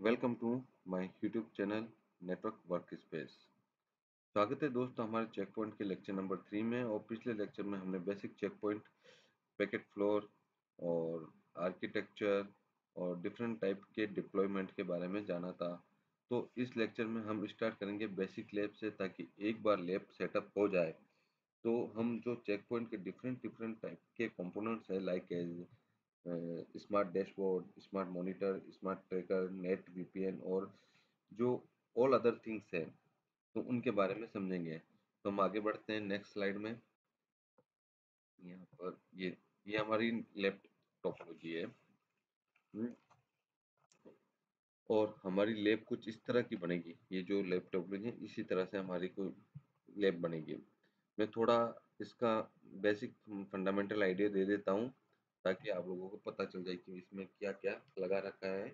Welcome to my YouTube channel network work space स्वागत है दोस्तों हमारे चेक पॉइंट के लेक्चर नंबर थ्री में और पिछले लेक्चर में हमने basic Check Point packet flow और आर्किटेक्चर और डिफरेंट टाइप के डिप्लॉयमेंट के बारे में जाना था। तो इस लेक्चर में हम स्टार्ट करेंगे बेसिक लैब से ताकि एक बार लैब सेटअप हो जाए। तो हम जो चेक पॉइंट के डिफरेंट डिफरेंट टाइप के कंपोनेंट्स है like as smart dashboard smart monitor smart tracker net VPN और जो ऑल अदर थिंग्स है तो उनके बारे में समझेंगे। तो हम आगे बढ़ते हैं नेक्स्ट स्लाइड में। यहाँ पर ये ये हमारी लेफ़्ट टोपोलॉजी है। हम्म। और हमारी लैब कुछ इस तरह की बनेगी। ये जो लैब है, इसी तरह से हमारी कोई लैब बनेगी। मैं थोड़ा इसका बेसिक फंडामेंटल आइडिया दे देता हूँ। ताकि आप लोगों को पता चल जाए कि इसमें क्या क्या लगा रखा है।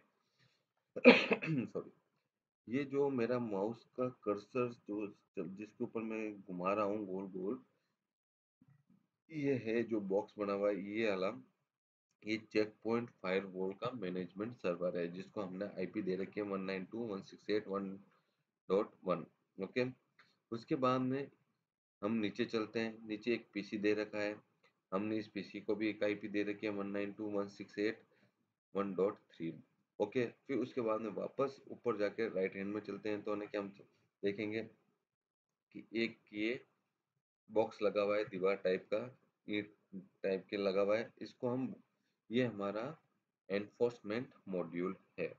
सॉरी ये जो मेरा माउस का कर्सर जो जिसके ऊपर मैं घुमा रहा हूँ गोल गोल, ये है जो बॉक्स बना हुआ है, ये वाला। ये चेक पॉइंट फायर वॉल का मैनेजमेंट सर्वर है, जिसको हमने आईपी दे रखी है one nine two one six eight one dot one okay उसके बाद में हम नीचे चलते हैं, नीचे एक पीसी दे रखा है। हमने इस पीसी को भी एक आईपी दे रखी है one nine two one six eight one dot three okay फिर उसके बाद में वापस ऊपर जाके राइट हैंड में चलते हैं तो उन्हें क्या हम देखेंगे कि एक ये बॉक्स लगा हुआ है, दीवार टाइप का, ये टाइप के लगा हुआ है। इसको हम, ये हमारा एनफोर्समेंट मॉड्यूल है।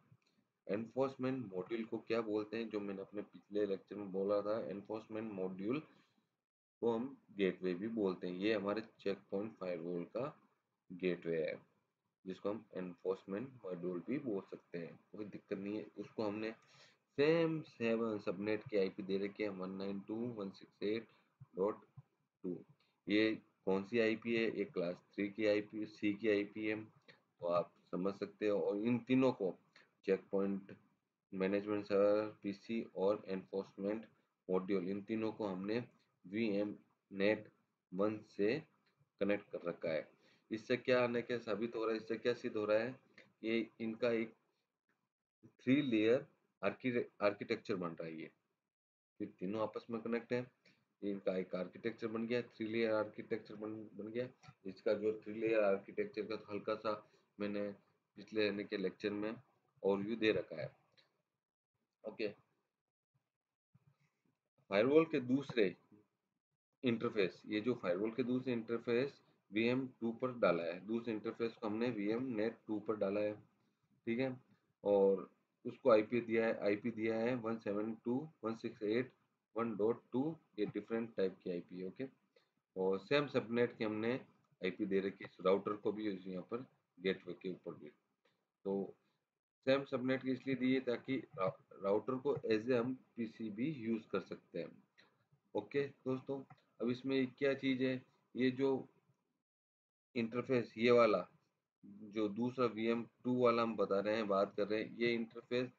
एनफोर्समेंट मॉड्यूल को क्या बोलते हैं? जो मैंने अपने पिछले लेक्चर में बोला था एनफोर्समेंट मॉड्यूल को हम गेटवे भी बोलते हैं। ये हमारे चेक पॉइंट फायरवॉल का गेटवे है, जिसको हम एनफोर्समेंट मॉड्यूल भी बोल सकते हैं। कोई दिक्कत नहीं है। उसको हमने सेम सेवन सबनेट की आईपी दे रखी है one nine two one six eight dot two ये कौन सी आईपी है? ये क्लास थ्री की आईपी सी की आईपी है। तो आप समझ सकते हो। और इन तीनों को Check Point management server PC और एनफोर्समेंट मॉड्यूल इन तीनों को हमने वी एम नेट वन से कनेक्ट कर रखा है। इससे क्या आने के साबित हो रहा है? इससे क्या सिद्ध हो रहा है ये इनका एक थ्री लेयर आर्किटेक्चर बन रहा है ये। फिर तीनों आपस में कनेक्ट है। इनका एक आर्किटेक्चर बन गया थ्री लेयर आर्किटेक्चर बन बन गया। इसका जो थ्री लेयर आर्किटेक्चर का हल्का सा मैंने पिछले रहने के लेक्चर में ओवरव्यू दे रखा है। ओके फायरवॉल के दूसरे इंटरफेस ये जो फायरवॉल के दूसरे इंटरफेस वी एम टू पर डाला है। दूसरे इंटरफेस को हमने वी एम नेट टू पर डाला है, ठीक है? और उसको आईपी दिया है आईपी दिया है one seven two one six eight one dot two ये डिफरेंट टाइप की आईपी है ओके और सेम सबनेट की हमने आईपी दे रखी है राउटर को भी यहाँ पर गेटवे के ऊपर भी। तो सेम सबनेट की इसलिए दी है ताकि राउटर को एज ए हम पीसी भी यूज़ कर सकते हैं ओके दोस्तों अब इसमें क्या चीज़ है? ये जो इंटरफेस ये वाला, जो दूसरा वी टू वाला हम बता रहे हैं, बात कर रहे हैं, ये इंटरफेस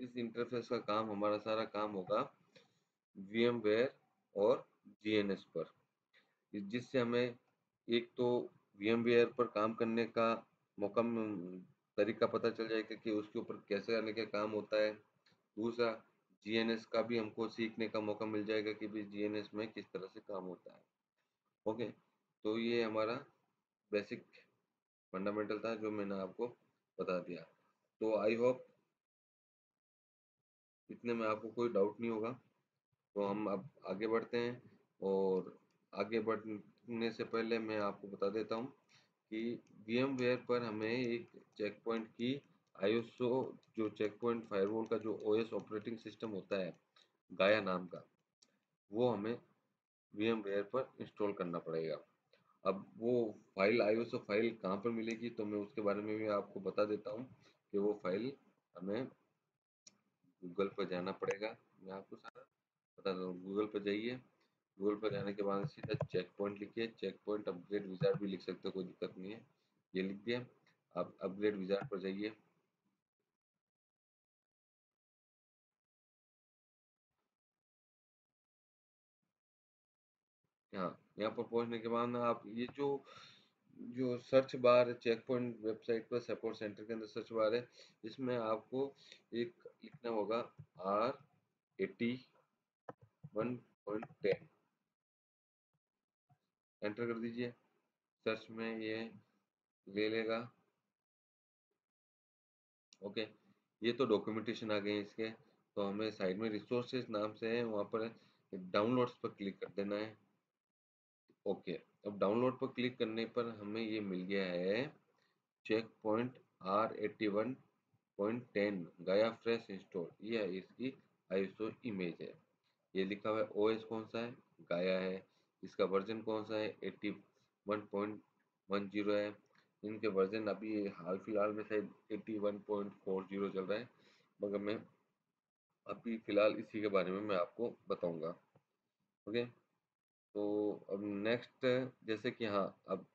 इस इंटरफेस का काम, हमारा सारा काम होगा वी वेयर और जी पर। जिससे हमें एक तो वी एम वेयर पर काम करने का मौका, तरीका पता चल जाएगा कि उसके ऊपर कैसे आने का काम होता है। दूसरा जीएनएस का भी हमको सीखने का मौका मिल जाएगा कि भाई जीएनएस में किस तरह से काम होता है। ओके? तो ये हमारा बेसिक फंडामेंटल था जो मैंने आपको बता दिया। तो आई होप इतने में आपको कोई डाउट नहीं होगा। तो हम अब आगे बढ़ते हैं और आगे बढ़ने से पहले मैं आपको बता देता हूँ कि वी पर हमें एक चेक पॉइंट की आईएसओ जो चेक पॉइंट फायरवॉल का जो ओएस ऑपरेटिंग सिस्टम होता है गाया नाम का, वो हमें वी पर इंस्टॉल करना पड़ेगा। अब वो फ़ाइल आईओएसओ फ़ाइल कहाँ पर मिलेगी तो मैं उसके बारे में भी आपको बता देता हूँ कि वो फ़ाइल हमें गूगल पर जाना पड़ेगा। मैं आपको सारा बता दूँ गूगल पर जाइए। गूगल पर जाने के बाद सीधा चेक पॉइंट लिखिए। चेक पॉइंट अपग्रेड विजार्ड भी लिख सकते हो, कोई दिक्कत नहीं है। ये लिख दिया। आप अपग्रेड विजार्ड पर जाइए। हाँ यहाँ पर पहुँचने के बाद आप ये जो जो search bar Check Point website पर सपोर्ट सेंटर के अंदर सर्च बार है, इसमें आपको एक लिखना होगा R eighty one point ten enter कर दीजिए। सर्च में ये ले लेगा। ओके ये तो डॉक्यूमेंटेशन आ गए हैं इसके तो हमें साइड में रिसोर्सेज नाम से है, वहाँ पर डाउनलोड्स पर क्लिक कर देना है। ओके, अब डाउनलोड पर क्लिक करने पर हमें ये मिल गया है Check Point R eighty one point ten Gaia fresh install ये है इसकी आईएसओ इमेज है। ये लिखा हुआ है ओएस कौन सा है? गाया है। इसका वर्जन कौन सा है? Eighty one point one zero है। इनके वर्जन अभी हाल फ़िलहाल में शायद eighty one point four zero चल रहा है, मगर मैं अभी फ़िलहाल इसी के बारे में मैं आपको बताऊँगा। ओके? तो अब नेक्स्ट जैसे कि हाँ अब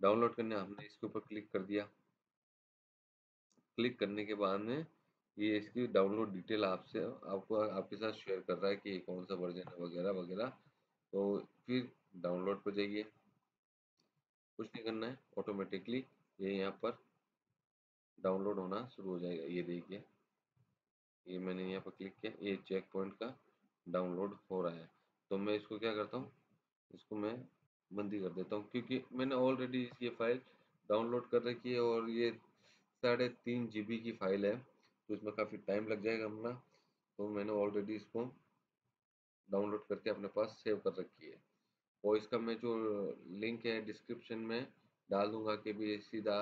डाउनलोड करने हमने इसके ऊपर क्लिक कर दिया। क्लिक करने के बाद में ये इसकी डाउनलोड डिटेल आपसे, आपको, आपके साथ शेयर कर रहा है कि कौन सा वर्जन है वगैरह वगैरह। तो फिर डाउनलोड पर जाइए। कुछ नहीं करना है ऑटोमेटिकली ये यहाँ पर डाउनलोड होना शुरू हो जाएगा। ये देखिए, ये मैंने यहाँ पर क्लिक किया, ये चेक पॉइंट का डाउनलोड हो रहा है। तो मैं इसको क्या करता हूँ इसको मैं बंदी कर देता हूँ, क्योंकि मैंने ऑलरेडी ये फ़ाइल डाउनलोड कर रखी है और ये साढ़े तीन जीबी की फ़ाइल है तो इसमें काफ़ी टाइम लग जाएगा अपना। तो मैंने ऑलरेडी इसको डाउनलोड करके अपने पास सेव कर रखी है। और इसका मैं जो लिंक है डिस्क्रिप्शन में डाल दूँगा कि भी सीधा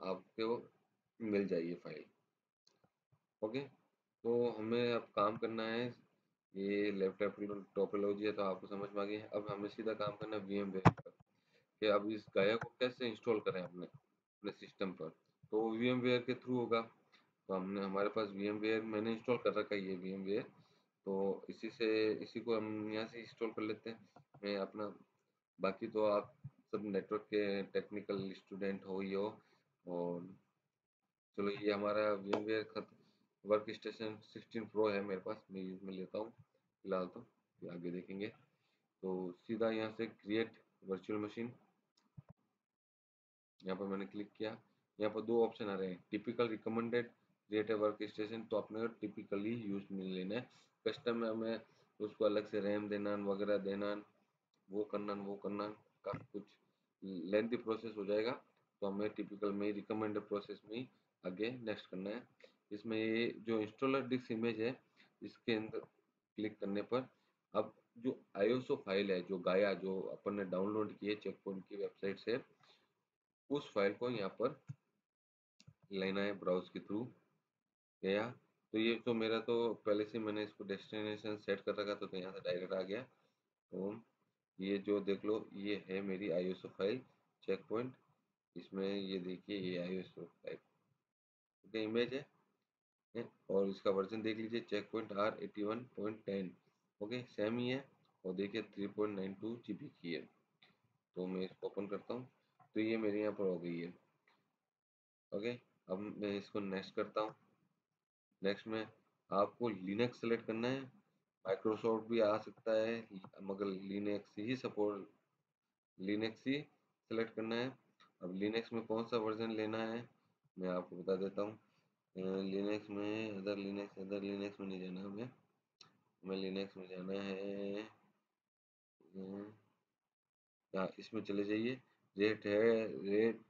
आपको मिल जाएगी फ़ाइल ओके तो हमें अब काम करना है। ये लैपटॉप टोपोलॉजी है तो आपको समझ में आ गई है। अब हमें सीधा काम करना है वी एम पर। कि अब इस गाया को कैसे इंस्टॉल करें अपने अपने सिस्टम पर? तो वी एम के थ्रू होगा। तो हमने, हमारे पास वी एम मैंने इंस्टॉल कर रखा है, ये वी एम तो इसी से, इसी को हम यहाँ से इंस्टॉल कर लेते हैं। मैं अपना, बाकी तो आप सब नेटवर्क के टेक्निकल स्टूडेंट हो ही हो। और चलो, ये हमारा V M where workstation sixteen pro है मेरे पास, मैं यूज़ में लेता हूँ, फ़िलहाल तो आगे देखेंगे। तो सीधा यहाँ से क्रिएट वर्चुअल मशीन यहाँ पर मैंने क्लिक किया। यहाँ पर दो ऑप्शन आ रहे हैं typical recommended create workstation तो अपने को टिपिकली यूज़ में लेना है। कस्टम में उसको अलग से रैम देना वगैरह देना वो करना वो करना काफ़ी कुछ लेंथी प्रोसेस हो जाएगा। तो हमें टिपिकल में रिकमेंडेड प्रोसेस में आगे नेक्स्ट करना है। इसमें ये जो इंस्टॉलर डिस्क इमेज है इसके अंदर क्लिक करने पर अब जो आईओसो फ़ाइल है जो गाया जो अपन ने डाउनलोड किए चेक पॉइंट की वेबसाइट से उस फ़ाइल को यहाँ पर लेना है ब्राउज के थ्रू गया। तो ये तो मेरा तो पहले से मैंने इसको डेस्टिनेशन सेट कर रखा तो यहाँ से डायरेक्ट आ गया। तो ये जो देख लो ये है मेरी आई फ़ाइल चेक पॉइंट इसमें ये देखिए ये आई फ़ाइल इमेज है, है। और इसका वर्जन देख लीजिए Check Point R eighty one point ten okay same ही है, और देखिए three point nine two G B की है। तो मैं इसको ओपन करता हूँ तो ये मेरे यहाँ पर हो गई है ओके अब मैं इसको नेक्स्ट करता हूँ। नेक्स्ट में आपको लिनक्स सेलेक्ट करना है माइक्रोसॉफ्ट भी आ सकता है, मगर लिनक्स ही सपोर्ट लिनक्स ही सेलेक्ट करना है। अब लिनक्स में कौन सा वर्जन लेना है, मैं आपको बता देता हूँ। लिनक्स में, अदर लिनक्स अदर लिनक्स में नहीं जाना हमें। हमें लिनक्स में जाना है यहाँ इसमें चले जाइए। रेट है rate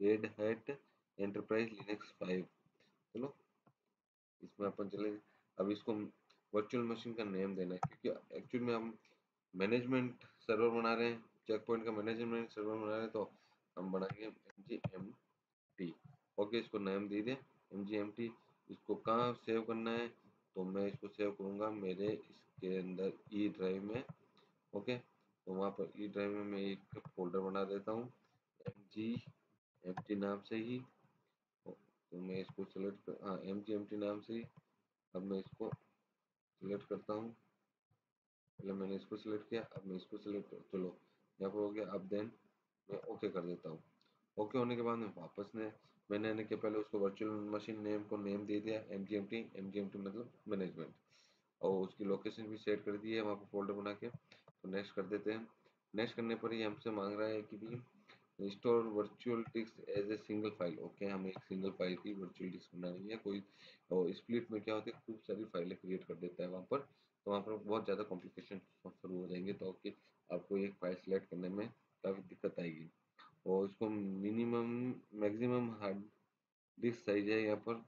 red hat enterprise Linux five चलो, इसमें अपन चले, अब इसको वर्चुअल मशीन का नेम देना है, क्योंकि एक्चुअल में हम मैनेजमेंट सर्वर बना रहे हैं। चेक पॉइंट का मैनेजमेंट सर्वर बना रहे हैं तो हम बनाएँगे M G M T okay इसको नेम दे दें। एम जी एम टी इसको कहाँ सेव करना है? तो मैं इसको सेव करूँगा मेरे इसके अंदर ई ड्राइव में ओके तो वहाँ पर ई ड्राइव में मैं एक फोल्डर बना देता हूँ एम जी एम टी नाम से ही। तो मैं इसको सेलेक्ट कर हाँ एम जी एम टी नाम से ही। अब मैं इसको सिलेक्ट करता हूँ। पहले मैंने इसको सिलेक्ट किया, अब मैं इसको सिलेक्ट चलो, यहाँ पर हो गया, अब देन मैं ओके कर देता हूँ। ओके होने के बाद मैं वापस ने मैंने आने के पहले उसको वर्चुअल मशीन नेम को नेम दे दिया M G M T M G M T मतलब मैनेजमेंट और उसकी लोकेशन भी सेट कर दी है वहाँ पर फोल्डर बना के। तो नेक्स्ट कर देते हैं। नेक्स्ट करने पर ही हमसे मांग रहा है कि भी store virtual disk as a single file okay हमें एक सिंगल फ़ाइल की वर्चुअल डिस्क बनानी है। कोई, और स्प्लिट में क्या होता है, खूब सारी फाइलें क्रिएट कर देता है वहाँ पर। तो वहाँ पर बहुत ज़्यादा कॉम्प्लिकेशन शुरू हो जाएँगे। तो आपके आपको एक फ़ाइल सेलेक्ट करने में काफ़ी दिक्कत आएगी। और इसको minimum maximum hard disk size है, यहाँ पर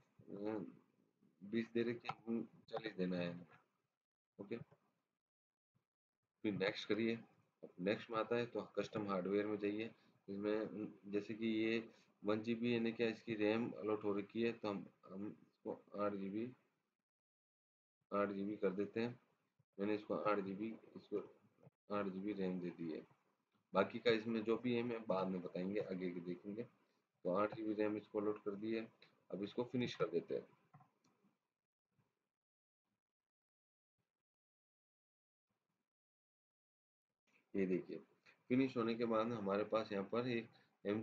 बीस दे रखे चालीस देना है। ओके? फिर नेक्स्ट करिए। नेक्स्ट में आता है तो कस्टम हार्डवेयर में जाइए। इसमें, जैसे कि ये वन जी बी यानी क्या इसकी रैम अलॉट हो रखी है तो हम हम इसको आठ जी बी आठ जी बी कर देते हैं। मैंने इसको आठ जी बी इसको आठ जी बी रैम दे दी है। बाकी का इसमें जो भी है मैं बाद में बताएँगे, आगे के देखेंगे। तो आठ जी बी रैम इसको लोड कर दी है। अब इसको फिनिश कर देते हैं। ये देखिए फिनिश होने के बाद हमारे पास यहाँ पर एक एम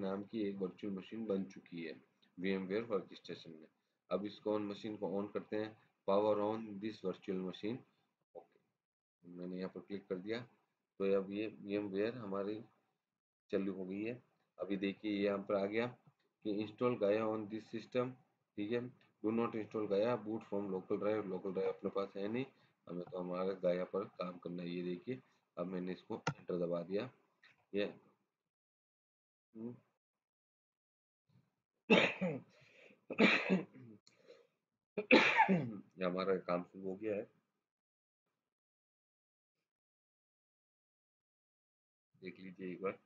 नाम की एक वर्चुअल मशीन बन चुकी है VMware workstation में। अब इसको ऑन मशीन को ऑन करते हैं। Power on this virtual machine okay मैंने यहाँ पर क्लिक कर दिया। तो अब ये एम वेयर हमारी चालू हो गई है। अभी देखिए यहाँ पर आ गया कि इंस्टॉल गया ऑन दिस सिस्टम ठीक है? Do not install Gaia boot from local drive local drive अपने पास है नहीं। हमें तो हमारा गाया पर काम करना है, ये देखिए। अब मैंने इसको एंटर दबा दिया। ये ये हमारा काम शुरू हो गया है। लीजिए एक बार।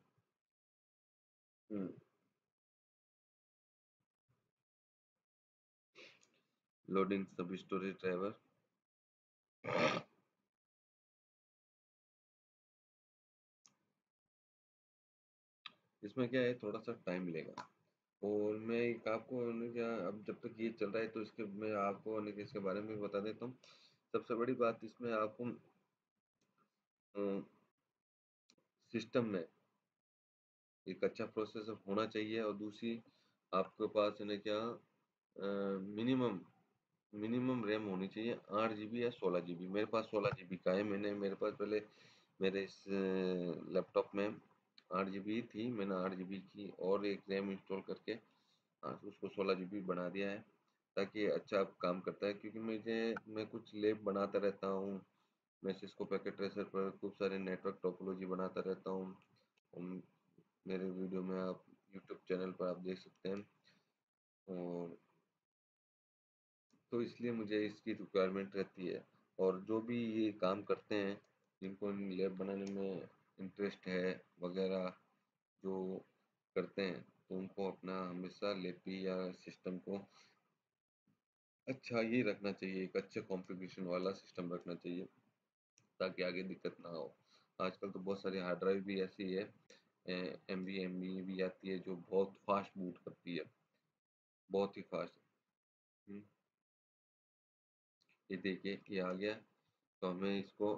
लोडिंग सब स्टोरेज ड्राइवर इसमें क्या है थोड़ा सा टाइम लेगा। और मैं एक आपको क्या, अब जब तक ये चल रहा है तो इसके, मैं आपको इसके बारे में बता देता हूँ। सबसे बड़ी बात इसमें आपको सिस्टम में एक अच्छा प्रोसेसर होना चाहिए और दूसरी, आपके पास है ना क्या मिनिमम मिनिमम रैम होनी चाहिए आठ जी या सोलह जी मेरे पास सोलह जी का है, मैंने, मेरे पास पहले मेरे इस लैपटॉप में आठ जी थी, मैंने आठ जी की और एक रैम इंस्टॉल करके उसको सोलह जी बना दिया है, ताकि अच्छा काम करता है, क्योंकि मुझे, मैं कुछ लेब बनाता रहता हूँ मैं सिस्को पैकेट ट्रेसर पर खूब सारे नेटवर्क टोपोलॉजी बनाता रहता हूँ। मेरे वीडियो में आप यूट्यूब चैनल पर आप देख सकते हैं। और तो इसलिए मुझे इसकी रिक्वायरमेंट रहती है। और जो भी ये काम करते हैं, जिनको लैब बनाने में इंटरेस्ट है वगैरह जो करते हैं तो उनको अपना हमेशा लेपी या सिस्टम को अच्छा ये रखना चाहिए, एक अच्छे कॉन्फ़िगरेशन वाला सिस्टम रखना चाहिए। ताकि आगे दिक्कत ना हो। आजकल तो बहुत सारी हार्ड ड्राइव भी ऐसी है एम बी एम बी भी आती है जो बहुत फास्ट बूट करती है। बहुत ही फास्ट हम्म। ये देखिए, ये आ गया। तो हमें इसको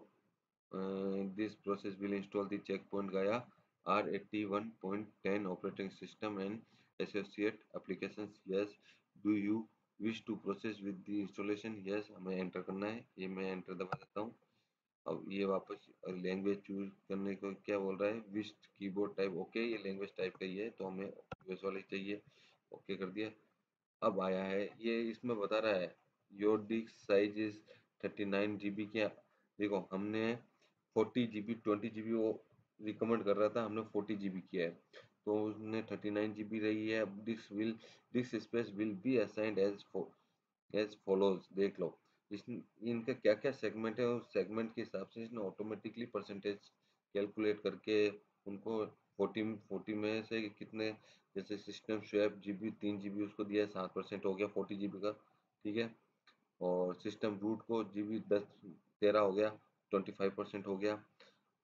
this process will install the Check Point Gaia R eighty one point ten operating system and associate application yes do you wish to process with the installation yes हमें एंटर करना है। ये मैं एंटर दबा देता हूँ। अब ये वापस लैंग्वेज चूज़ करने को क्या बोल रहा है? विस्ट कीबोर्ड टाइप ओके ये लैंग्वेज टाइप का ही है तो हमें यूएस वाले चाहिए। ओके कर दिया। अब आया है, ये इसमें बता रहा है your disk size is thirty nine G B क्या? देखो, हमने forty G B twenty G B वो रिकमेंड कर रहा था, हमने फोर्टी जी बी किया है। तो उसने थर्टी नाइन जी बी रही है, अब disk will disk space will be assigned as as follows देख लो। इनका क्या क्या सेगमेंट है, उस सेगमेंट के हिसाब से इसने ऑटोमेटिकली परसेंटेज कैलकुलेट करके उनको फोर्टी फोर्टी में से कितने, जैसे सिस्टम स्वैप जी बी तीन जी बी उसको दिया है सात परसेंट हो गया फोर्टी जी बी का, ठीक है? और सिस्टम रूट को जी बी दस, तेरह हो गया ट्वेंटी फाइव परसेंट हो गया।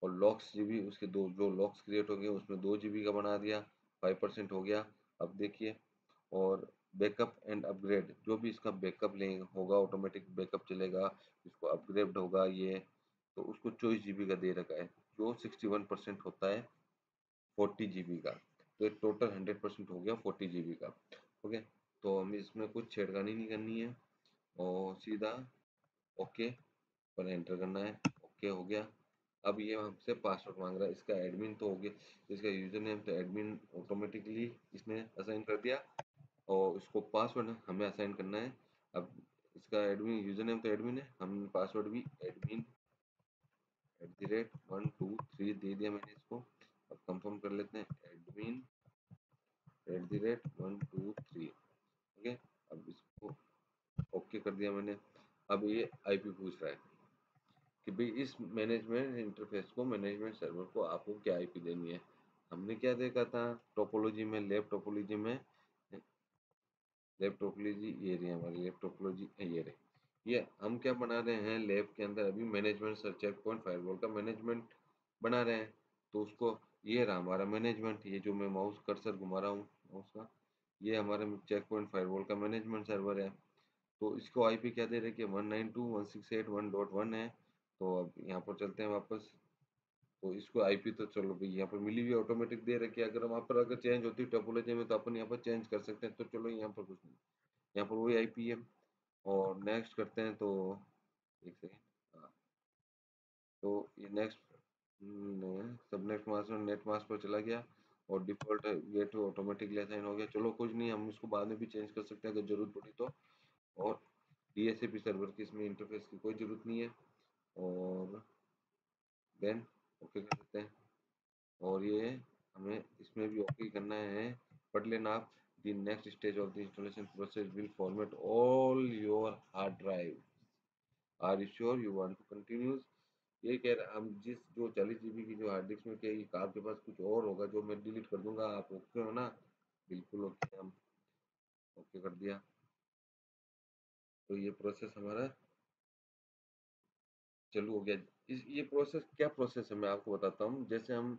और लॉक्स जी बी उसके दो, जो लॉक्स क्रिएट हो गए उसमें दो जी बी का बना दिया फाइव परसेंट हो गया। अब देखिए, और बैकअप एंड अपग्रेड, जो भी इसका बैकअप ले, होगा ऑटोमेटिक बैकअप चलेगा, इसको अपग्रेड होगा ये तो उसको चौबीस जीबी का दे रखा है, जो सिक्सटी वन परसेंट होता है फोर्टी जीबी का तो ये टोटल हंड्रेड परसेंट हो गया फोर्टी जीबी का ओके तो हमें इसमें कुछ छेड़खानी नहीं करनी है, और सीधा ओके पर एंटर करना है ओके हो गया। अब ये हमसे पासवर्ड मांग रहा है, इसका एडमिन तो हो गया, इसका यूज़र नेम तो एडमिन ऑटोमेटिकली इसने असाइन कर दिया। और इसको पासवर्ड हमें असाइन करना है। अब इसका एडमिन यूज़र नेम तो एडमिन है। हम पासवर्ड भी admin at the rate one two three दे दिया मैंने इसको। अब कंफर्म कर लेते हैं। Admin at the rate one two three okay अब इसको ओके कर दिया मैंने। अब ये आईपी पूछ रहा है कि भाई इस मैनेजमेंट इंटरफेस को मैनेजमेंट सर्वर को आपको क्या आईपी देनी है? हमने क्या देखा था? टोपोलॉजी में लेब टोपोलॉजी में लेब ये रही हमारी लेब टोपोलॉजी ये रही। ये हम क्या बना रहे हैं? लेब के अंदर अभी management sir Check Point firewall का मैनेजमेंट बना रहे हैं। तो उसको, ये रहा हमारा मैनेजमेंट ये जो मैं माउस कर्सर घुमा रहा हूँ माउस का, ये हमारे चेक पॉइंट फायरवॉल का मैनेजमेंट सर्वर है। तो इसको आईपी क्या दे रहे कि one nine two one six eight one dot one है। तो अब यहाँ पर चलते हैं वापस। तो इसको आईपी तो चलो भाई, यहाँ पर मिली हुई ऑटोमेटिक दे रखी है। अगर वहाँ पर अगर चेंज होती है टोपोलॉजी में तो अपन यहाँ पर चेंज कर सकते हैं। तो चलो यहाँ पर कुछ नहीं। यहाँ पर वही आईपी है और नेक्स्ट करते हैं तो एक सेकेंड हाँ। तो ये next subnet mask net mask पर चला गया। और डिफ़ॉल्ट गेट ऑटोमेटिकली असाइन हो गया। चलो कुछ नहीं, हम इसको बाद में भी चेंज कर सकते हैं अगर ज़रूरत पड़ी तो। और डी सर्वर की इसमें इंटरफेस की कोई ज़रूरत नहीं है। और देन ओके कर देते हैं। और ये हमें इसमें भी ओके करना है। बट लेना आप। The next stage of the installation process will format all your hard drive are you sure you want to continue? ये कह रहा हम जिस जो चालीस जीबी की जो हार्ड डिस्क में क्या आपके पास कुछ और होगा जो मैं डिलीट कर दूँगा, आप ओके हो ना? बिल्कुल ओके हम ओके कर दिया। तो ये प्रोसेस हमारा चालू हो गया। इस, ये प्रोसेस, क्या प्रोसेस है? मैं आपको बताता हूँ। जैसे हम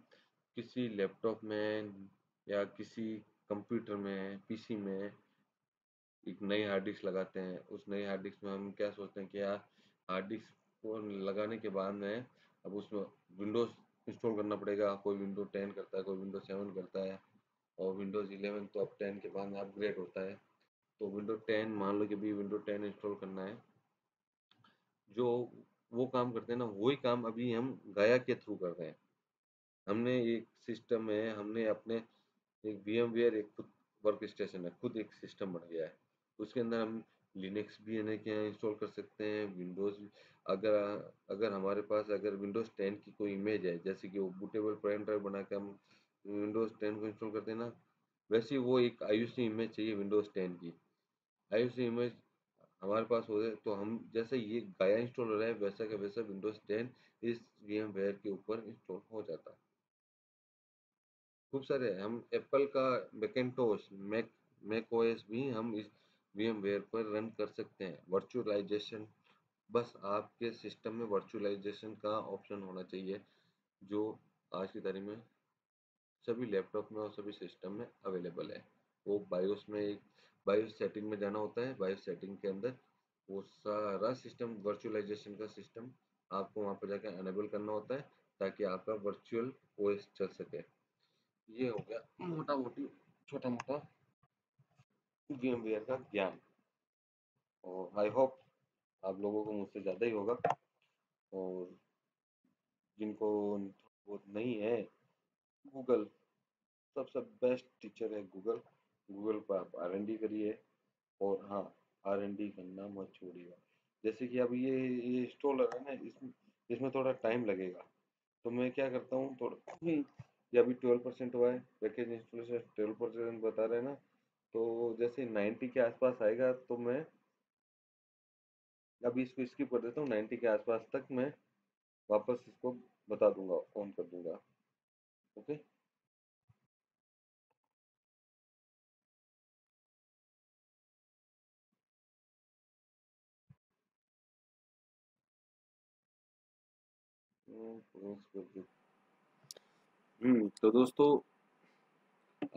किसी लैपटॉप में या किसी कंप्यूटर में, पीसी में एक नई हार्ड डिस्क लगाते हैं। उस नई हार्ड डिस्क में हम क्या सोचते हैं कि यार, हार्ड डिस्क को लगाने के बाद में अब उसमें विंडोज़ इंस्टॉल करना पड़ेगा। कोई विंडो टेन करता है, कोई विंडो सेवन करता है और विंडोज़ इलेवन तो अब टेन के बाद में अपग्रेड होता है। तो विंडो टेन, मान लो कि भी विंडो टेन इंस्टॉल करना है, जो वो काम करते हैं ना, वही काम अभी हम गाया के थ्रू कर रहे हैं। हमने एक सिस्टम है, हमने अपने एक वी एम वेयर एक खुद वर्क स्टेशन है, खुद एक सिस्टम बन गया है। उसके अंदर हम लिनक्स भी है क्या इंस्टॉल कर सकते हैं विंडोज़ अगर अगर हमारे पास, अगर विंडोज़ टेन की कोई इमेज है, जैसे कि वो बूटेबल प्राइम ड्राइव बना के हम विंडोज़ टेन को इंस्टॉल करते हैं ना, वैसे वो एक आई इमेज चाहिए विंडोज़ टेन की। आई इमेज हमारे पास हो जाए तो हम जैसे ये गाया इंस्टॉल हो रहा है वैसा का वैसा विंडोज़ टेन इस वी एम के ऊपर इंस्टॉल हो जाता है। खूब सारे हम एप्पल का बैकेंटोस मैक मैक ओएस भी हम इस वी एम पर रन कर सकते हैं। वर्चुअलाइजेशन बस आपके सिस्टम में वर्चुअलाइजेशन का ऑप्शन होना चाहिए, जो आज की तारीख में सभी लैपटॉप में और सभी सिस्टम में अवेलेबल है। वो बायोस में एक बायोस सेटिंग में जाना होता है बायोस सेटिंग के अंदर वो सारा सिस्टम, वर्चुअलाइजेशन का सिस्टम आपको वहाँ पर जाकर अनेबल करना होता है, ताकि आपका वर्चुअल ओएस चल सके। ये हो गया मोटा मोटी छोटा मोटा गेम वेयर का ज्ञान। और आई होप आप लोगों को मुझसे ज़्यादा ही होगा। और जिनको वो नहीं है गूगल सबसे बेस्ट टीचर है गूगल गूगल पर आप आर करिए और हाँ आर एन डी करना मत छोड़िएगा। जैसे कि अब ये ये इंस्टॉलर है ना इसमें इसमें थोड़ा टाइम लगेगा। तो मैं क्या करता हूँ, थोड़ा ये अभी ट्वेल्व परसेंट हुआ है पैकेज इंस्टॉलेशन ट्वेल्व परसेंट बता रहे हैं ना तो जैसे नाइन्टी के आसपास आएगा तो मैं अभी इसको स्किप कर देता हूँ नाइन्टी के आसपास तक मैं वापस इसको बता दूँगा ऑन कर दूँगा। ओके हम्म तो दोस्तों,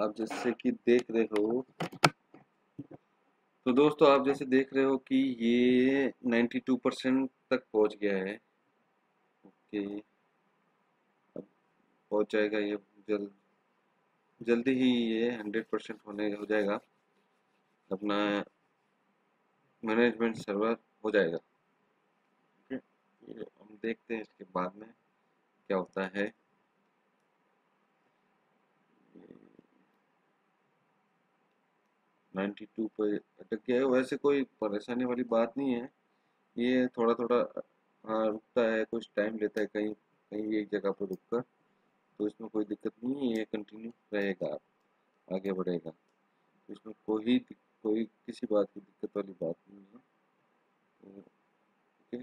आप जैसे कि देख रहे हो तो दोस्तों, आप जैसे देख रहे हो कि ये 92 परसेंट तक पहुँच गया है। ओके, अब पहुँच जाएगा ये जल्द, जल्दी ही ये 100 परसेंट होने हो जाएगा। अपना मैनेजमेंट सर्वर हो जाएगा। ओके देखते हैं इसके बाद में क्या होता है। नाइन्टी टू पर अटक गया है। वैसे कोई परेशानी वाली बात नहीं है। ये थोड़ा थोड़ा हाँ रुकता है, कुछ टाइम लेता है कहीं कहीं एक जगह पर रुक कर। तो इसमें कोई दिक्कत नहीं है, ये कंटिन्यू रहेगा, आगे बढ़ेगा। इसमें कोई कोई किसी बात की दिक्कत वाली बात नहीं है। तो ओके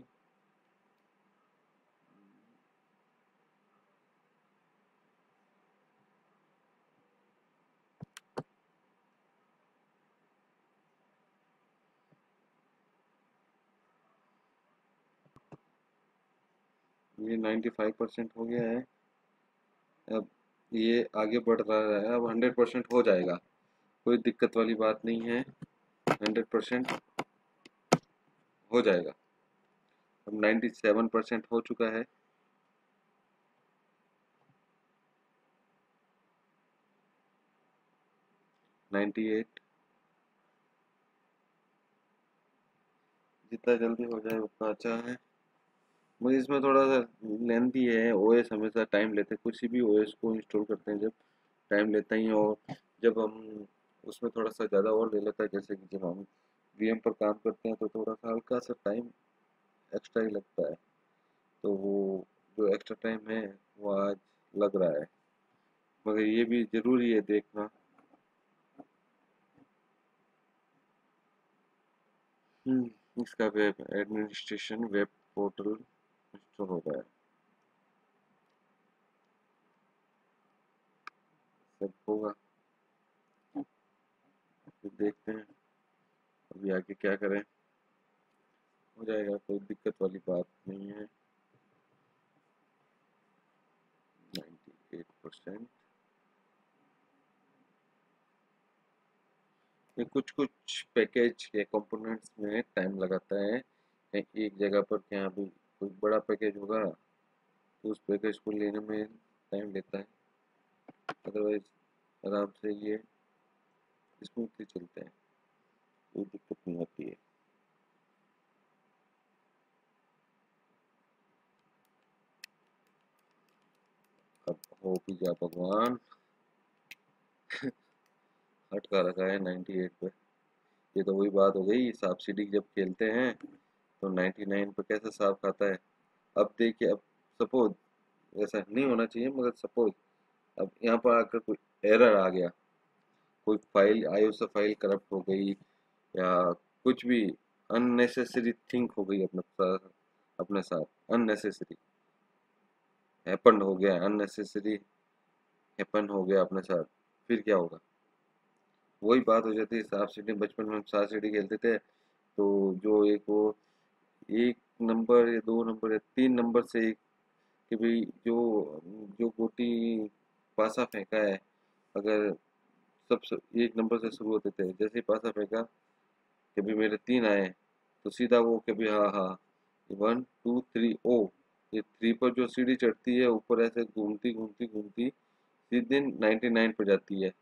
ये 95 परसेंट हो गया है। अब ये आगे बढ़ रहा है, अब 100 परसेंट हो जाएगा। कोई दिक्कत वाली बात नहीं है 100 परसेंट हो जाएगा। अब 97 परसेंट हो चुका है। नाइन्टी एट जितना जल्दी हो जाए उतना अच्छा है। मुझे इसमें थोड़ा सा लेंथी है ओएस हमेशा टाइम लेते हैं। कुछ भी ओएस को इंस्टॉल करते हैं जब टाइम लेता ही और जब हम उसमें थोड़ा सा ज़्यादा और ले लेता है जैसे कि जब हम वी पर काम करते हैं तो थोड़ा सा हल्का सा टाइम एक्स्ट्रा ही लगता है। तो वो जो एक्स्ट्रा टाइम है वो आज लग रहा है। मगर ये भी ज़रूरी है देखना। हम्म, इसका वेब एडमिनिस्ट्रेशन वेब पोर्टल हो गया सब होगा फिर देखते हैं अभी आगे क्या करें हो जाएगा कोई दिक्कत वाली बात नहीं है 98 परसेंट ये कुछ कुछ पैकेज या कंपोनेंट्स में टाइम लगाता है। एक जगह पर क्या अभी कोई बड़ा पैकेज होगा तो उस पैकेज को लेने में टाइम लेता है। अदरवाइज़ आराम से ये स्मूथली चलते हैं। कोई दिक्कत नहीं होती है। अब हो भी जा भगवान। हट का रखा है 98 पे। ये तो वही बात हो गई सब्सिडी जब खेलते हैं तो 99 पे कैसे साफ़ खाता है? अब देखिए, अब सपोज़ ऐसा नहीं होना चाहिए, मगर सपोज़ अब यहाँ पर आकर कोई एरर आ गया। कोई फ़ाइल आईओएस फ़ाइल करप्ट हो गई या कुछ भी अननेसेसरी थिंक हो गई अपने साथ अपने साथ अननेसेसरी हैपन हो गया अननेसेसरी हैपन हो गया अपने साथ, फिर क्या होगा? वही बात हो जाती है, साफ़ सीढ़ी बचपन में हम सात सीढ़ी खेलते थे तो जो एक वो एक नंबर या दो नंबर या तीन नंबर से कि भाई जो जो गोटी पासा फेंका है, अगर सब एक नंबर से शुरू होते थे, जैसे ही पासा फेंका कि भाई मेरे तीन आए तो सीधा वो कि भाई हाँ हाँ वन, टू, थ्री, ओ, ये थ्री पर जो सीढ़ी चढ़ती है, ऊपर ऐसे घूमती घूमती घूमती, सीधे नाइन्टी नाइन पर जाती है।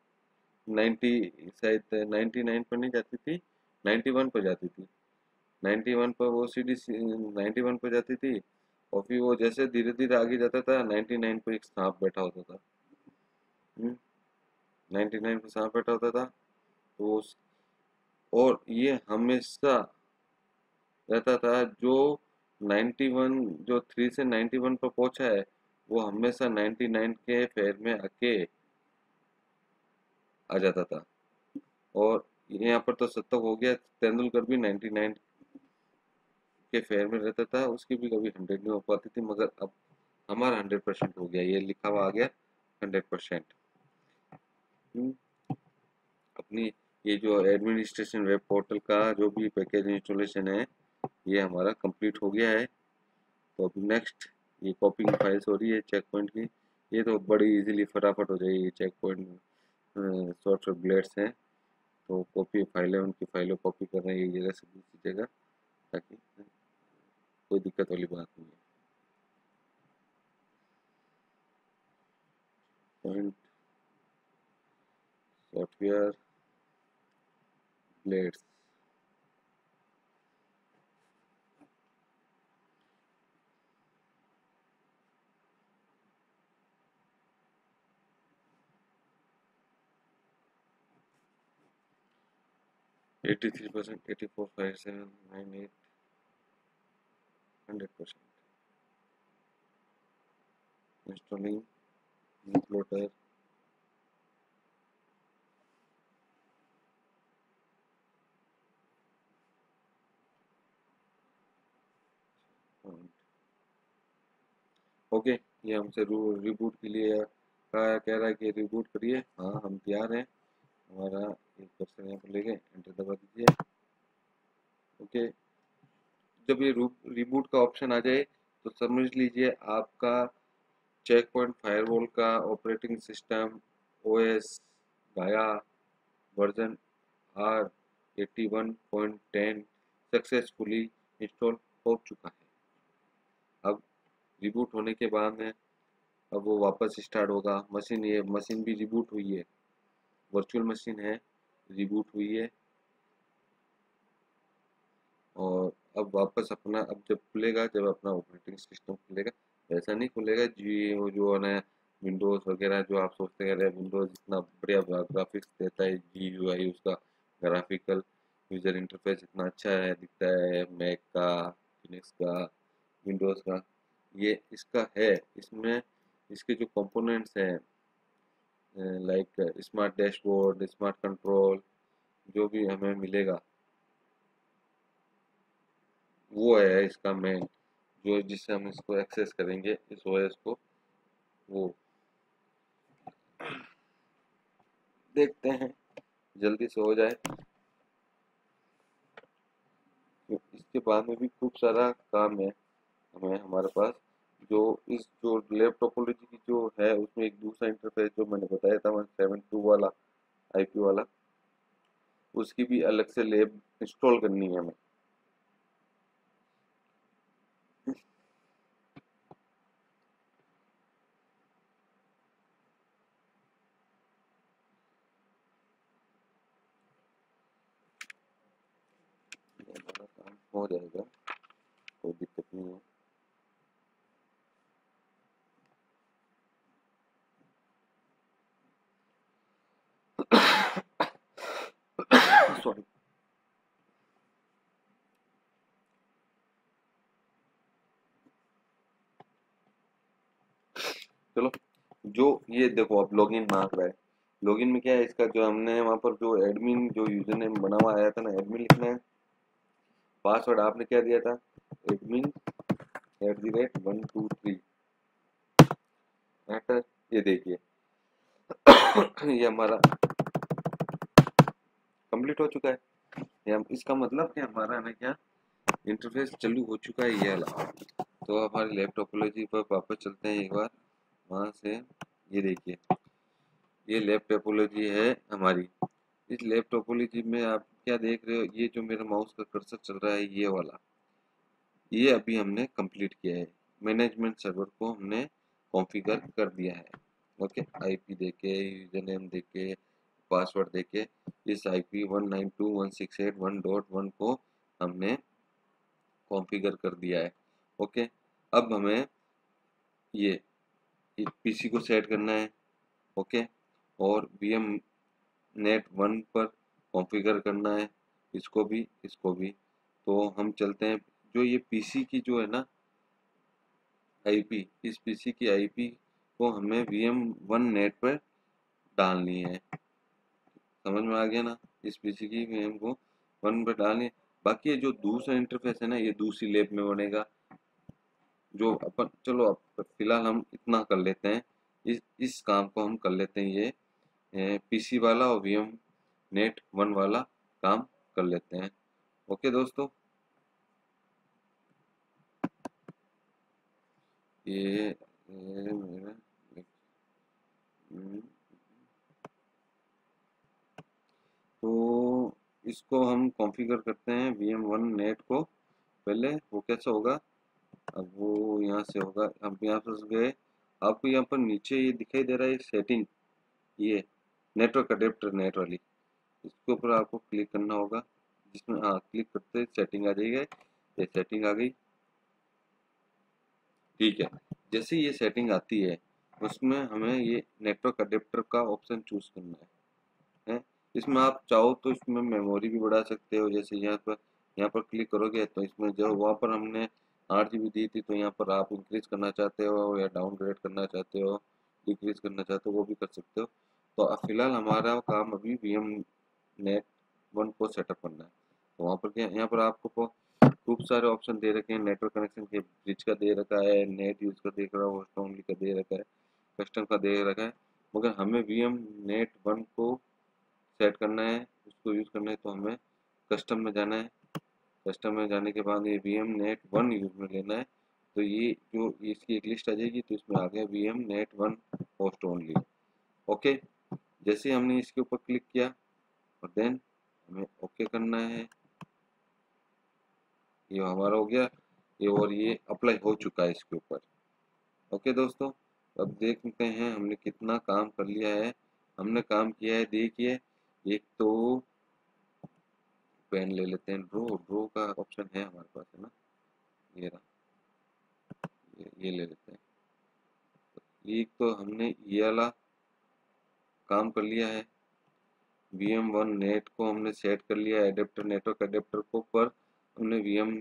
नाइन्टी शायद नाइन्टी नाइन पर नहीं जाती थी नाइन्टी वन पर जाती थी। नाइन्टी वन पर वो सीढ़ी नाइन्टी वन पर जाती थी और फिर वो जैसे धीरे धीरे आगे जाता था, नाइन्टी नाइन पर एक सांप बैठा होता था। नाइन्टी नाइन पर सांप बैठा होता था तो उस, और ये हमेशा रहता था जो नाइन्टी वन, जो थ्री से नाइन्टी वन पर पहुँचा है, वो हमेशा नाइन्टी नाइन के फेर में आके आ जाता था। और यहाँ पर तो शतक हो गया, तेंदुलकर भी नाइन्टी नाइन के फेयर में रहता था, उसकी भी कभी हंड्रेड नहीं हो पाती थी, मगर अब हमारा हंड्रेड परसेंट हो गया, ये लिखा हुआ आ गया हंड्रेड परसेंट अपनी ये जो एडमिनिस्ट्रेशन वेब पोर्टल का जो भी पैकेज इंस्टॉलेशन है, ये हमारा कंप्लीट हो गया है। तो अब नेक्स्ट ये कॉपिंग फाइल्स हो रही है चेक पॉइंट की, ये तो बड़ी इजीली फटाफट हो जाएगी चेक पॉइंट सॉफ्टवेयर ब्लेड्स हैं। तो कॉपी फाइलें उनकी फाइलों कॉपी कर रहे हैं एक जगह से दूसरी जगह, ताकि कोई दिक्कत वाली बात नहीं है point software blades eighty three percent eighty four five seven nine eight 100% installing new plotter okay ये हमसे रिबूट के लिए कहा, कह रहा है कि रिबूट करिए। हाँ हम तैयार हैं। हमारा एक पर्सन यहाँ पर ले गए एंटर दबा दीजिए। Okay okay. जब ये रिबूट का ऑप्शन आ जाए तो समझ लीजिए आपका चेक पॉइंट फायरवॉल का operating system OS Gaia version R 81.10 successfully install हो चुका है। अब रिबूट होने के बाद में, अब वो वापस स्टार्ट होगा। मशीन ये मशीन भी रिबूट हुई है। वर्चुअल मशीन है रिबूट हुई है और अब वापस अपना, अब जब खुलेगा, जब अपना ऑपरेटिंग सिस्टम खुलेगा, ऐसा नहीं खुलेगा जी, वो जो है विंडोज़ वगैरह जो आप सोचते हैं, अरे विंडोज़ इतना बढ़िया ग्राफिक्स देता है जी यू आई उसका ग्राफिकल यूज़र इंटरफेस इतना अच्छा है, दिखता है मैक का फिनिक्स का विंडोज़ का, ये इसका है। इसमें, इसके जो कंपोनेंट्स हैं like smart dashboard smart control जो भी हमें मिलेगा वो है इसका मेन जो जिससे हम इसको एक्सेस करेंगे, इस ओएस को, वो। देखते हैं, जल्दी से हो जाए। इसके बाद में भी खूब सारा काम है, हमें, हमारे पास। जो इस, जो लैब टोपोलॉजी की जो है, उसमें एक दूसरा इंटरफेस जो मैंने बताया था वन सेवन टू वाला आईपी वाला, उसकी भी अलग से लैब इंस्टॉल करनी है हमें। जाएगा, कोई दिक्कत नहीं है। चलो, जो ये देखो, अब लॉगिन मांग रहा है। लॉगिन में क्या है, इसका जो हमने वहाँ पर जो एडमिन जो यूज़र नेम बना हुआ आया था ना एडमिन लिखना है। पासवर्ड आपने क्या दिया था? Admin at the rate one two three ये देखिए। ये हमारा कंप्लीट हो चुका है। या इसका मतलब कि हमारा ना क्या? इंटरफेस चालू हो चुका है ये तो हमारे लैब टोपोलॉजी पर वापस चलते हैं एक बार। वहाँ से ये देखिए। ये लैपटॉपोलॉजी है हमारी। इस लैपटॉपोलॉजी में आप क्या देख रहे हो? ये जो मेरा माउस का कर्सर चल रहा है, ये वाला। ये अभी हमने कंप्लीट किया है। मैनेजमेंट सर्वर को हमने कॉन्फ़िगर कर दिया है। ओके आईपी देके यूज़र नेम देके पासवर्ड देके इस I P one nine two one six eight one dot one को हमने कॉन्फ़िगर कर दिया है। ओके अब हमें ये पीसी को सेट करना है। ओके और वी एम नेट वन पर कॉन्फ़िगर करना है, इसको भी इसको भी। तो हम चलते हैं। जो ये पीसी की जो है ना आईपी इस पीसी की आईपी को हमें वी एम वन नेट पर डालनी है। समझ में आ गया ना? इस पीसी की वी एम को वन पर डालनी है। बाकी ये जो दूसरा इंटरफेस है ना, ये दूसरी लेब में बनेगा। जो अपन, चलो अब फ़िलहाल हम इतना कर लेते हैं। इस इस काम को हम कर लेते हैं ये पीसी वाला और वी एम नेट वन वाला काम कर लेते हैं। ओके दोस्तों। ये, मेरा हम्म। तो इसको हम कॉन्फ़िगर करते हैं वी एम वन नेट को। पहले वो कैसा होगा? अब वो यहाँ से होगा। हम यहाँ पर गए। आपको यहाँ पर नीचे ये दिखाई दे रहा है सेटिंग ये नेटवर्क अडेप्टर नेट वाली। इसके ऊपर आपको क्लिक करना होगा जिसमें हाँ क्लिक करते सेटिंग आ जाएगी। ये सेटिंग आ गई। ठीक है। जैसे ये सेटिंग आती है उसमें हमें ये नेटवर्क अडेप्टर का ऑप्शन चूज़ करना है, है? इसमें आप चाहो तो इसमें मेमोरी भी बढ़ा सकते हो। जैसे यहाँ पर यहाँ पर क्लिक करोगे तो इसमें जो वहाँ पर हमने आठ जी दी थी तो यहाँ पर आप इंक्रीज करना चाहते हो या डाउनग्रेड करना चाहते हो डिक्रीज करना चाहते हो वो भी कर सकते हो। तो फ़िलहाल हमारा काम अभी वी एम नेट वन को सेटअप करना है। तो वहाँ पर क्या, यहाँ पर आपको खूब सारे ऑप्शन दे रखे हैं। नेटवर्क कनेक्शन के ब्रिज का दे रखा है नेट यूज़ का देख रहा है होस्ट ओनली का दे रखा है कस्टम का दे रखा है। मगर हमें वी एम नेट वन को सेट करना है, उसको यूज़ करना है तो हमें कस्टम में जाना है। कस्टम में जाने के बाद ये V M net one use में लेना है। तो ये जो इसकी एक लिस्ट आ जाएगी तो इसमें आ गया V M net one host only okay जैसे हमने इसके ऊपर क्लिक किया और देन हमें ओके करना है। ये हमारा हो गया। ये और ये अप्लाई हो चुका है इसके ऊपर। ओके दोस्तों अब देखते हैं हमने कितना काम कर लिया है। हमने काम किया है देखिए एक तो पेन ले लेते हैं। ड्रो ड्रो का ऑप्शन है हमारे पास है ना? ये रहा। ये, ये ले लेते हैं। एक तो हमने ये वाला काम कर लिया है। वी एम वन नेट को हमने सेट कर लिया एडेप्टर नेटवर्क एडेप्टर को पर हमने वी एम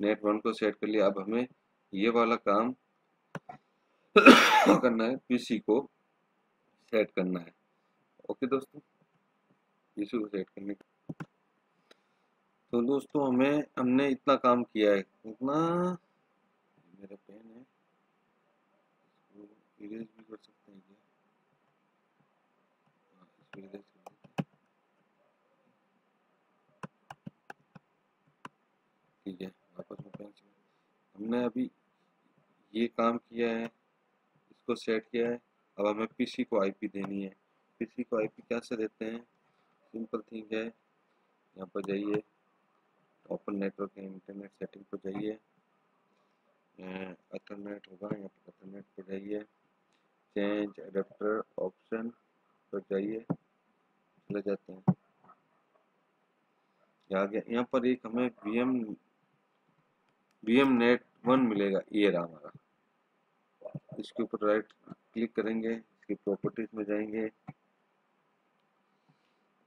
नेट वन को सेट कर लिया। अब हमें ये वाला काम करना है पीसी को सेट करना है। ओके दोस्तों? पीसी को सेट करने का तो दोस्तों हमें हमने इतना काम किया है। इतना मेरा पेन है। इरेज भी कर सकते हैं क्या? हाँ, इरेज ठीक है वापस हमने अभी ये काम किया है, इसको सेट किया है, अब हमें पीसी को आईपी देनी है। पीसी को आईपी कैसे देते हैं? सिंपल थिंग है, यहाँ पर जाइए ओपन नेटवर्क इंटरनेट सेटिंग पर जाइए। अथरनेट होगा, यहाँ पर अथरनेट पर जाइए। चेंज एडेप्टर ऑप्शन पर जाइए, चले जाते हैं। आ गया, यहाँ पर एक हमें V M V M net one मिलेगा, ये रहा हमारा इसके ऊपर राइट क्लिक करेंगे, इसकी प्रॉपर्टीज़ में जाएँगे।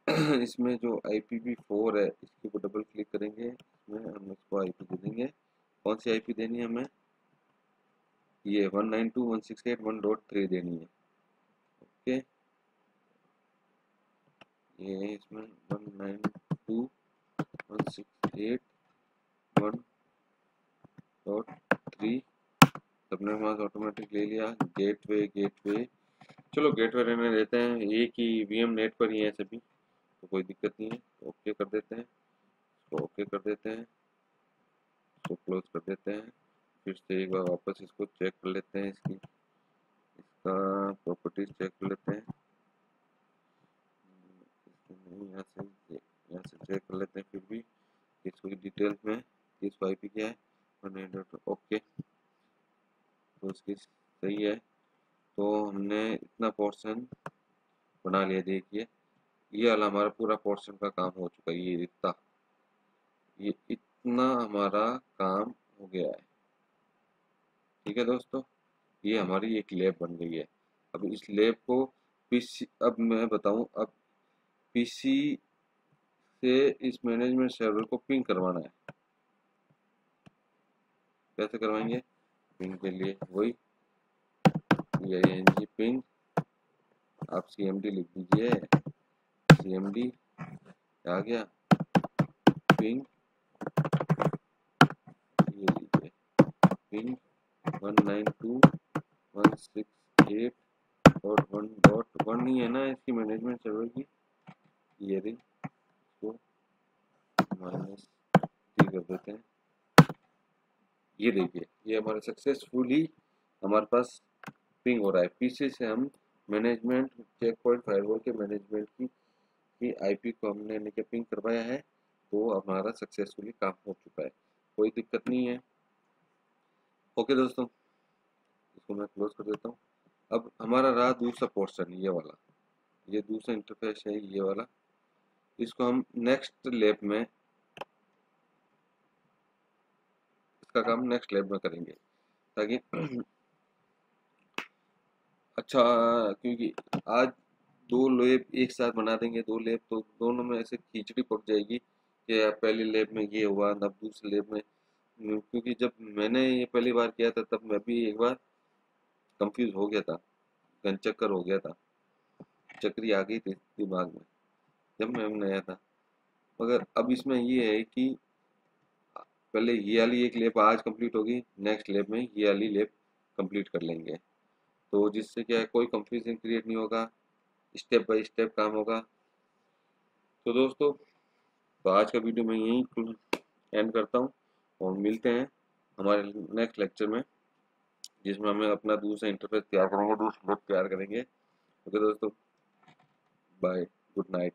इसमें जो आई पी वी फोर है, इसके ऊपर डबल क्लिक करेंगे। इसमें हम इसको आई पी दे देंगे। कौन सी आई पी देनी है हमें? ये one nine two one six eight one dot three देनी है। ओके। ये इसमें one nine two one six eight one dot three सबने पास ऑटोमेटिक ले लिया. गेट वे गेट वे चलो गेट वे रहने देते हैं. एक ही वी एम नेट पर ही है सभी. तो कोई दिक्कत नहीं है. तो ओके कर देते हैं. इसको ओके कर देते हैं. इसको क्लोज कर देते हैं. फिर से एक बार वापस इसको चेक कर लेते हैं इसकी. इसका प्रॉपर्टीज़ चेक कर लेते हैं. यहाँ से यहाँ से चेक कर लेते हैं फिर भी. इसको डिटेल्स में किस वाई पी क्या है? ओके तो उसकी सही है। तो हमने इतना पोर्शन बना लिया, देखिए। ये वाला हमारा पूरा पोर्शन का काम हो चुका है, ये इतना। ये इतना हमारा काम हो गया है। ठीक है दोस्तों? ये हमारी एक लैब बन गई है। अब इस लैब को पीसी अब मैं बताऊँ, अब पीसी से इस मैनेजमेंट सर्वर को पिंग करवाना है। कैसे करवाएँगे। पिंग के लिए वही। एन जी पिंग आप सी एम डी लिख दीजिए। सी एम डी आ गया। पिंग ये लीजिए। Ping one nine two one six eight और वन डॉट वन ही है ना इसकी मैनेजमेंट सर्वर की? ये रही इसको माइनस थ्री कर देते हैं। ये देखिए, ये हमारा सक्सेसफुली हमारे पास पिंग हो रहा है। पीछे से हम मैनेजमेंट चेक पॉइंट फायरवॉल के मैनेजमेंट की की आईपी को हमने लेके पिंग करवाया है तो हमारा सक्सेसफुली काम हो चुका है। कोई दिक्कत नहीं है। ओके दोस्तों, इसको मैं क्लोज कर देता हूँ। अब हमारा रहा दूसरा पोर्शन ये वाला। ये दूसरा इंटरफेस है, ये वाला। इसको हम नेक्स्ट लेब में इसका काम नेक्स्ट लेब में करेंगे। ताकि अच्छा क्योंकि आज दो लेब एक साथ बना देंगे, दो लेब तो दोनों में ऐसे खींचड़ी पड़ जाएगी कि पहली लेब में ये हुआ, अब दूसरी लेब में। क्योंकि जब मैंने ये पहली बार किया था, तब मैं भी एक बार कंफ्यूज हो गया था गन चक्कर हो गया था। चक्री आ गई थी दिमाग में, जब मैं नया था। मगर अब इसमें ये है कि पहले ये वाली एक लेप आज कंप्लीट होगी नेक्स्ट लेब में ये वाली लेप कंप्लीट कर लेंगे। तो जिससे क्या है, कोई कंफ्यूजन क्रिएट नहीं होगा स्टेप बाय स्टेप काम होगा। तो दोस्तों तो आज का वीडियो मैं यहीं एंड करता हूँ और मिलते हैं हमारे नेक्स्ट लेक्चर में, जिसमें हमें अपना दूसरा इंटरफेस तैयार करेंगे दूसरा तैयार करेंगे। ओके दोस्तों बाय गुड नाइट